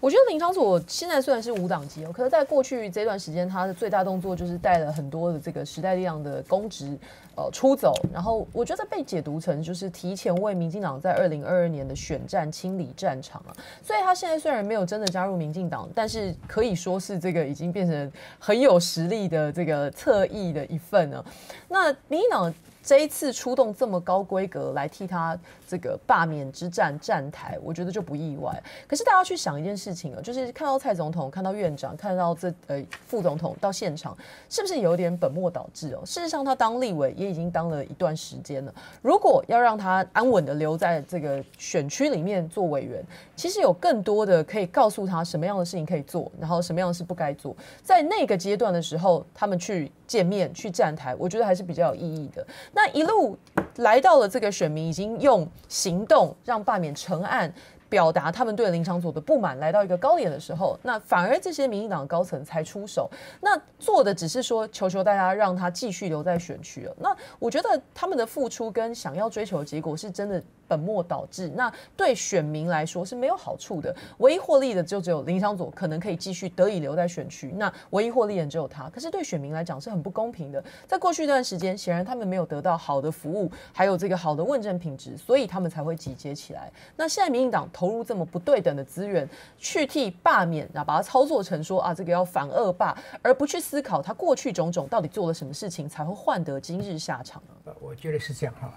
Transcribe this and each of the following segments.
我觉得林昌佐现在虽然是无党籍哦，可是在过去这段时间，他的最大动作就是带了很多的这个时代力量的公职呃出走，然后我觉得被解读成就是提前为民进党在二零二二年的选战清理战场啊。所以他现在虽然没有真的加入民进党，但是可以说是这个已经变成很有实力的这个侧翼的一份了。那民进党。这一次出动这么高规格来替他这个罢免之战站台，我觉得就不意外。可是大家去想一件事情啊，就是看到蔡总统、看到院长、看到这呃副总统到现场，是不是有点本末倒置哦？事实上，他当立委也已经当了一段时间了。如果要让他安稳的留在这个选区里面做委员，其实有更多的可以告诉他什么样的事情可以做，然后什么样的事不该做。在那个阶段的时候，他们去见面、去站台，我觉得还是比较有意义的。那一路来到了这个选民已经用行动让罢免成案。表达他们对林长佐的不满，来到一个高点的时候，那反而这些民进党高层才出手，那做的只是说求求大家让他继续留在选区了。那我觉得他们的付出跟想要追求的结果是真的本末倒置，那对选民来说是没有好处的。唯一获利的就只有林长佐可能可以继续得以留在选区，那唯一获利人只有他。可是对选民来讲是很不公平的。在过去一段时间，显然他们没有得到好的服务，还有这个好的问政品质，所以他们才会集结起来。那现在民进党。投入这么不对等的资源去替罢免，然后把它操作成说啊，这个要反恶霸，而不去思考他过去种种到底做了什么事情才会换得今日下场呢？我觉得是这样哈。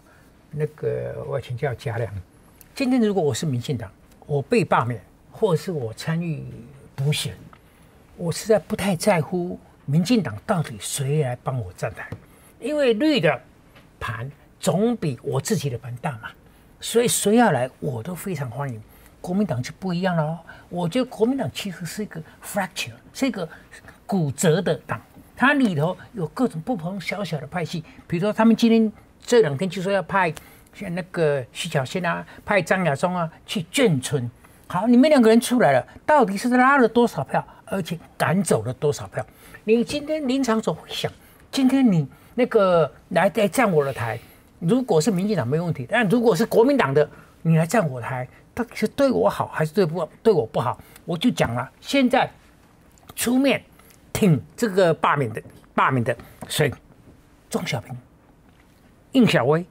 那个我请教嘉良，今天如果我是民进党，我被罢免，或者是我参与补选，我实在不太在乎民进党到底谁来帮我站台，因为绿的盘总比我自己的盘大嘛，所以谁要来我都非常欢迎。国民党就不一样了哦，我觉得国民党其实是一个 fracture，是一个骨折的党，它里头有各种不同小小的派系。比如说，他们今天这两天就说要派像那个徐小仙啊，派张亚中啊去眷村。好，你们两个人出来了，到底是拉了多少票，而且赶走了多少票？你今天林场总会想，今天你那个来来占我的台，如果是民进党没问题，但如果是国民党的，你来站我台。他是对我好还是对不对我不好？我就讲了，现在出面挺这个罢免的罢免的谁？庄小平、应小薇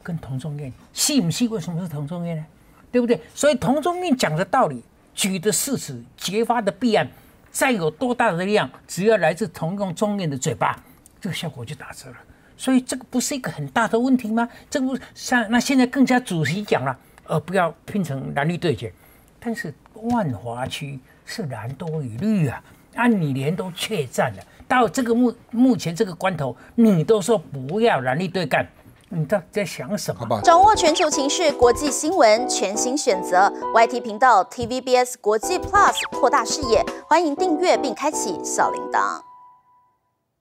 跟童仲彦，细不信？为什么是童仲彦呢？对不对？所以童仲彦讲的道理、举的事实、揭发的弊案，再有多大的力量，只要来自童仲仲彦的嘴巴，这个效果就打折了。所以这个不是一个很大的问题吗？这不像那现在更加主席讲了。呃不要拼成蓝绿对决，但是万华区是蓝多于绿啊，啊，你连都怯战了，到这个目目前这个关头，你都说不要蓝绿对干，你到底在想什么？掌握全球情势、国际新闻，全新选择 YT 频道 TVBS 国际 Plus，扩大视野，欢迎订阅并开启小铃铛。